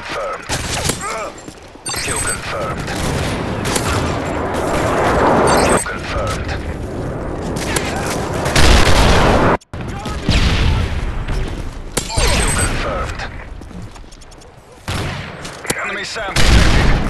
Confirmed. Kill confirmed. Kill confirmed. Kill confirmed. Enemy SAM detected.